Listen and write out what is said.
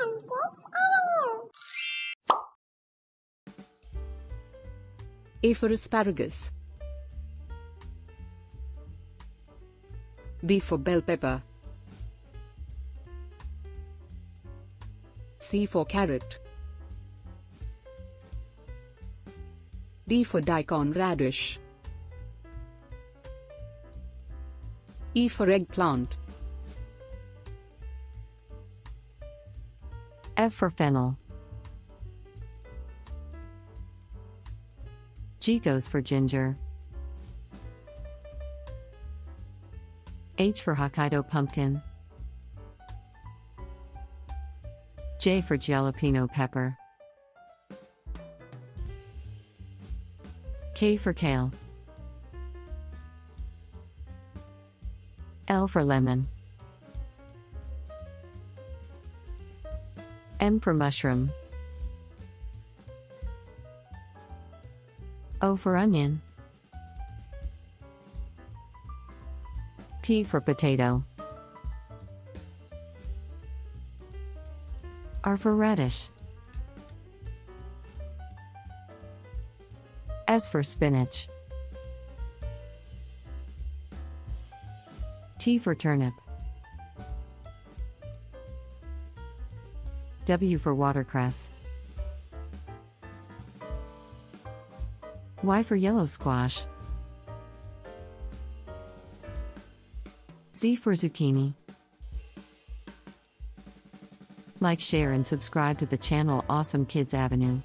Kids Avenue. A for asparagus. B for bell pepper. C for carrot. D for daikon radish. E for eggplant. F for fennel. G goes for ginger. H for Hokkaido pumpkin. J for jalapeno pepper. K for kale. L for lemon. M for mushroom. O for onion. P for potato. R for radish. S for spinach. T for turnip. W for watercress. Y for yellow squash. Z for zucchini. Like, share, and subscribe to the channel Awesome Kids Avenue.